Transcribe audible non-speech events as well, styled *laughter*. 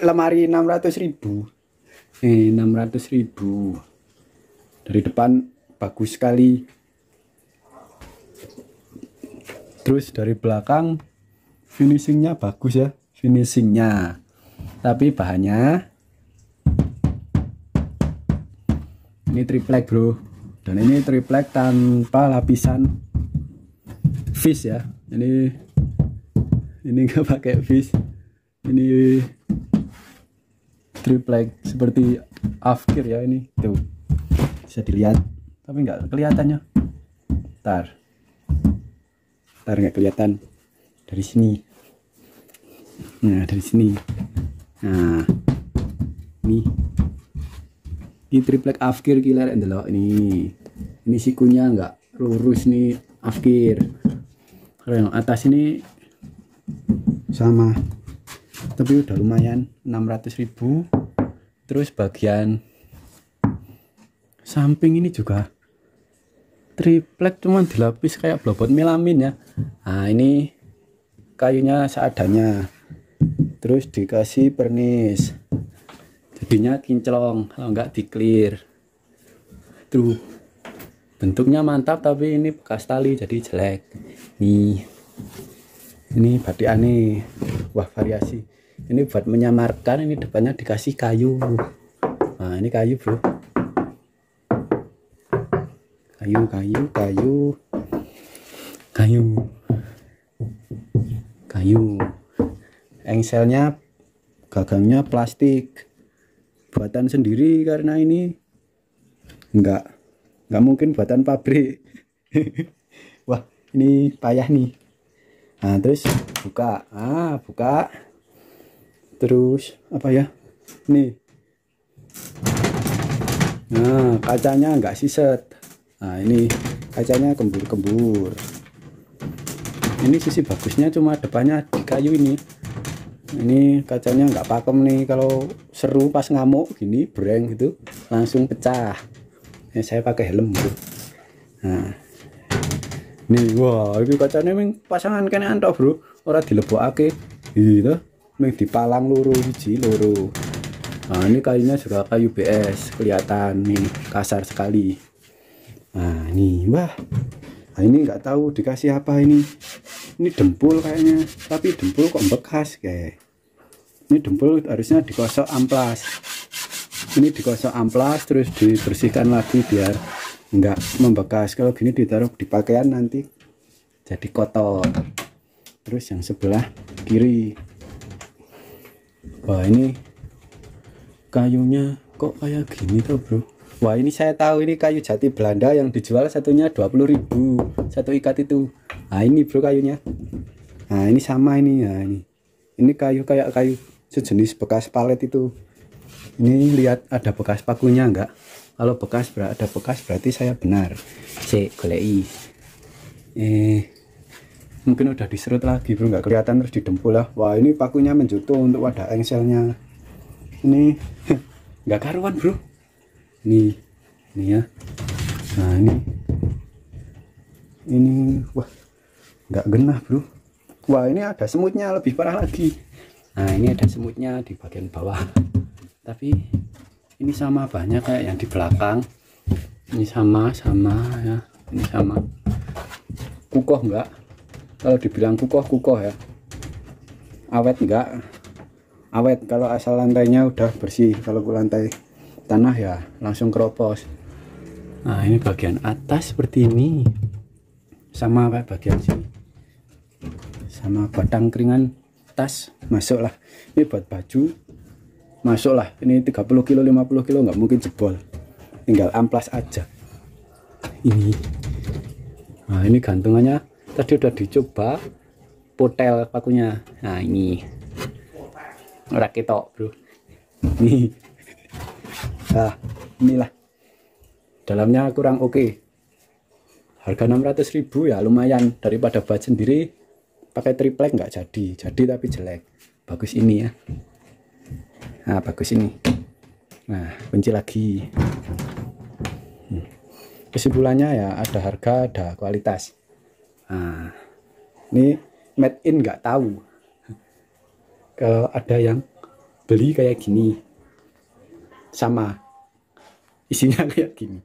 lemari 600 ribu. Eh 600 ribu. Dari depan bagus sekali. Terus dari belakang finishingnya bagus ya finishingnya. Tapi bahannya ini triplek bro. Dan ini triplek tanpa lapisan fish ya. Ini ini nggak pakai fish. Ini triplek seperti afkir ya ini. Tuh. Bisa dilihat. Tapi nggak kelihatannya. Tar tar nggak kelihatan. Dari sini. Nah dari sini. Nah. Ini. Ini triplek afkir killer ndelok ini. Ini sikunya nggak lurus nih afkir. Kalau yang atas ini sama tapi udah lumayan 600.000 terus bagian samping ini juga triplek cuman dilapis kayak blobot melamin ya. Nah ini kayunya seadanya. Terus dikasih pernis. Jadinya kinclong kalau enggak di clear tuh bentuknya mantap tapi ini bekas tali jadi jelek. Nih ini batik aneh. Wah variasi ini buat menyamarkan ini depannya dikasih kayu. Nah ini kayu bro. Kayu kayu kayu. Kayu. Kayu. Engselnya gagangnya plastik. Buatan sendiri karena ini. Enggak. Enggak mungkin buatan pabrik. *laughs* Wah ini payah nih. Nah terus buka. Ah buka terus apa ya? Nih. Nah kacanya enggak siset. Nah ini kacanya kembur-kembur ini sisi bagusnya cuma depannya di kayu ini. Ini kacanya nggak pakem nih. Kalau seru pas ngamuk gini breng gitu langsung pecah. Ini saya pakai helm gitu. nah. Nih wah ini kacanya pasangan kena antok bro. Orang dilebokake. Gitu memang dipalang loro biji loro. Nah ini kayunya juga kayu BS kelihatan nih kasar sekali. Nah ini wah. Nah, ini nggak tahu dikasih apa ini. Ini dempul kayaknya tapi dempul kok bekas kayak. Ini dempul harusnya dikosok amplas. Ini dikosok amplas terus dibersihkan lagi biar nggak membekas. Kalau gini ditaruh di pakaian nanti jadi kotor. Terus yang sebelah kiri wah ini kayunya kok kayak gini tuh bro Wah ini saya tahu ini kayu jati Belanda yang dijual satunya 20.000 satu ikat itu. Nah ini bro kayunya. Nah ini sama ini ya ini. Ini kayu kayak kayu sejenis bekas palet itu. Ini lihat ada bekas pakunya enggak? Kalau bekas ada bekas berarti saya benar. C golei. Eh mungkin udah diserut lagi bro. Nggak kelihatan terus didempul lah. Wah ini pakunya menjuto untuk wadah engselnya. Ini *laughs* nggak karuan bro. Ini ini ya. Nah ini. Ini wah nggak genah bro. Wah ini ada semutnya lebih parah lagi. Nah ini ada semutnya di bagian bawah. Tapi ini sama banyak kayak yang di belakang. Ini sama sama ya. Ini sama. Kukoh enggak kalau dibilang kukoh kukoh ya. Awet enggak? Awet. Kalau asal lantainya udah bersih. Kalau lantai tanah ya langsung keropos. Nah ini bagian atas seperti ini. Sama kayak bagian sini. Sama batang keringan tas. Masuklah. Ini buat baju. Masuklah. Ini 30 kilo 50 kilo nggak mungkin jebol. Tinggal amplas aja. Ini. Nah ini gantungannya tadi udah dicoba potel pakunya. Nah ini. Raketok bro. Nih nah inilah. Dalamnya kurang oke. Okay. harga 600.000 ya lumayan. Daripada buat sendiri pakai triplek nggak jadi. Jadi tapi jelek. Bagus ini ya. Nah bagus ini. Nah kunci lagi. Hmm. kesimpulannya ya ada harga ada kualitas nah ini made in nggak tahu. Kalau ada yang beli kayak gini sama isinya *laughs* kayak gini